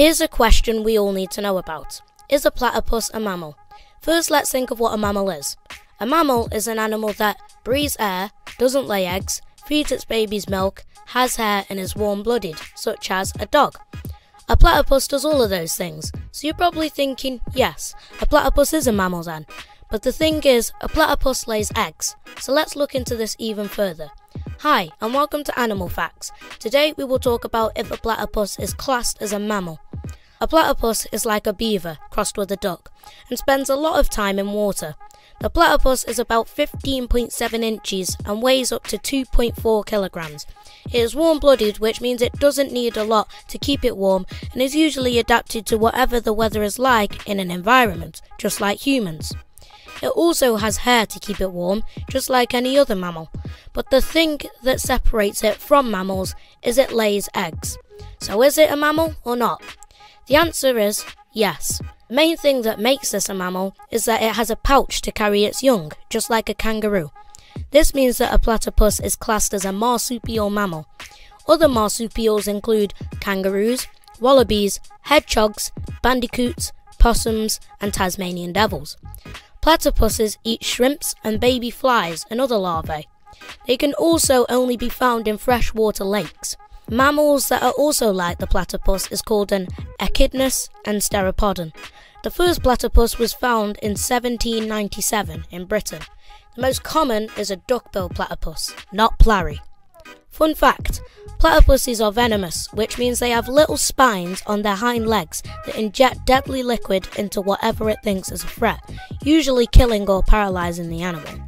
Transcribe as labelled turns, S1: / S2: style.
S1: Here's a question we all need to know about Is a platypus a mammal? First, let's think of what a mammal is. A mammal is an animal that breathes air, doesn't lay eggs, feeds its babies milk, has hair, and is warm blooded, such as a dog. A platypus does all of those things, so you're probably thinking, yes, a platypus is a mammal then. But the thing is, a platypus lays eggs, so let's look into this even further. Hi, and welcome to Animal Facts. Today we will talk about if a platypus is classed as a mammal. A platypus is like a beaver crossed with a duck and spends a lot of time in water. The platypus is about 15.7 inches and weighs up to 2.4 kilograms. It is warm blooded, which means it doesn't need a lot to keep it warm and is usually adapted to whatever the weather is like in an environment, just like humans. It also has hair to keep it warm, just like any other mammal. But the thing that separates it from mammals is it lays eggs. So is it a mammal or not? The answer is yes. The main thing that makes this a mammal is that it has a pouch to carry its young, just like a kangaroo. This means that a platypus is classed as a marsupial mammal. Other marsupials include kangaroos, wallabies, hedgehogs, bandicoots, possums, and Tasmanian devils. Platypuses eat shrimps and baby flies and other larvae. They can also only be found in freshwater lakes. Mammals that are also like the platypus is called an echidnas and steropodon. The first platypus was found in 1797 in Britain. The most common is a duckbill platypus, not plary. Fun fact platypuses are venomous, which means they have little spines on their hind legs that inject deadly liquid into whatever it thinks is a threat, usually killing or paralyzing the animal.